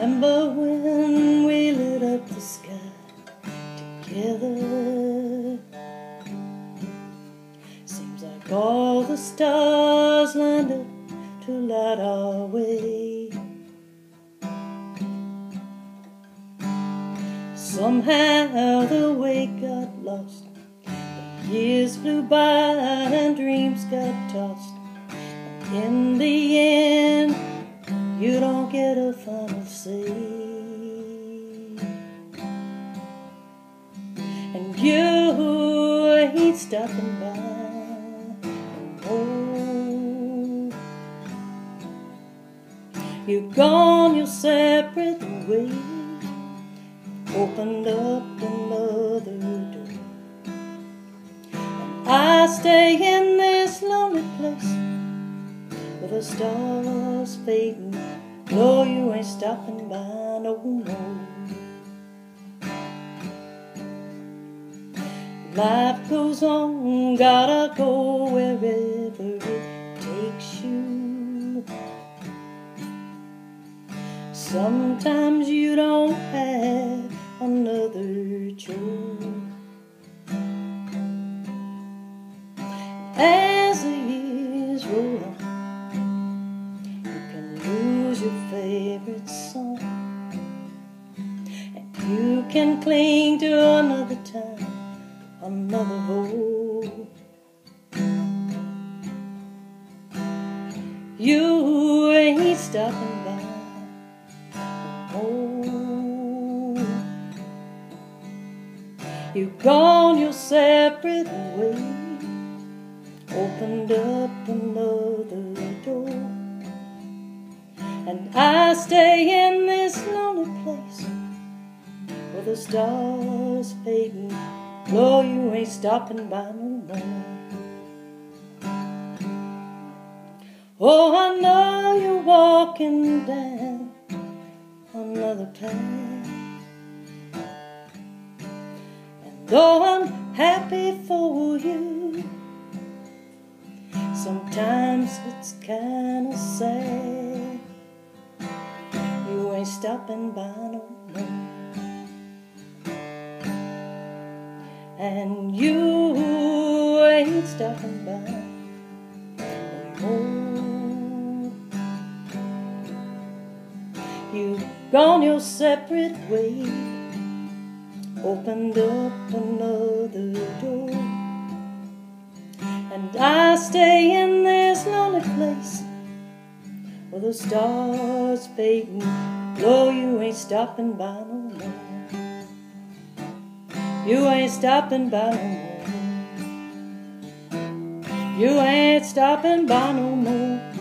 Remember when we lit up the sky together? Seems like all the stars lined up to light our way. Somehow the way got lost. Years flew by and dreams got tossed. And in the end, and you ain't stopping by. You've gone your separate ways opened up another door. And I stay in this lonely place with the stars fading. No, you ain't stopping by no more. Life goes on, gotta go wherever it takes you. Sometimes you don't have another choice. Your favorite song, and you can cling to another time, another hope. You ain't stopping by. Oh, you've gone your separate way, opened up another stay in this lonely place where the stars fading. No, you ain't stopping by no more. Oh, I know you're walking down another path. And though I'm happy for you, sometimes it's kinda sad. Stopping by no more. And you ain't stopping by no more. You've gone your separate way, opened up another door, and I stay in this lonely place the stars fading. No, you ain't stopping by no more. You ain't stopping by no more. You ain't stopping by no more.